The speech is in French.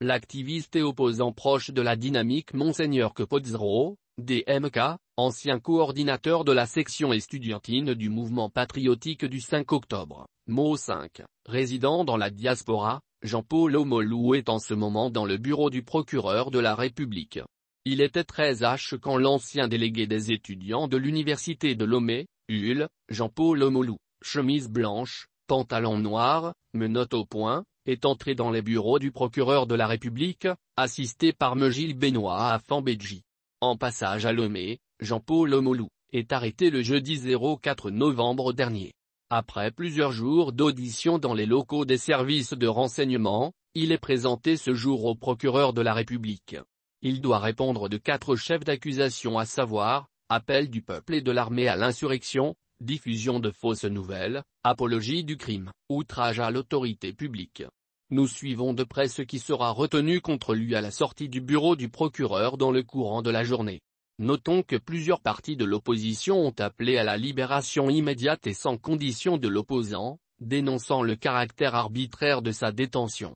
l'activiste et opposant proche de la dynamique Monseigneur Capozzaro, DMK, ancien coordinateur de la section estudiantine du mouvement patriotique du 5 octobre, Mo 5, résident dans la diaspora, Jean-Paul Omolou est en ce moment dans le bureau du procureur de la République. Il était très H quand l'ancien délégué des étudiants de l'université de Lomé, Hull, Jean-Paul Omolou, chemise blanche, pantalon noir, menottes au point, est entré dans les bureaux du procureur de la République, assisté par Megil Benoît à Fambedji. En passage à Lomé, Jean-Paul Omolou, est arrêté le jeudi 04 novembre dernier. Après plusieurs jours d'audition dans les locaux des services de renseignement, il est présenté ce jour au procureur de la République. Il doit répondre de quatre chefs d'accusation à savoir, appel du peuple et de l'armée à l'insurrection, diffusion de fausses nouvelles, apologie du crime, outrage à l'autorité publique. Nous suivons de près ce qui sera retenu contre lui à la sortie du bureau du procureur dans le courant de la journée. Notons que plusieurs partis de l'opposition ont appelé à la libération immédiate et sans condition de l'opposant, dénonçant le caractère arbitraire de sa détention.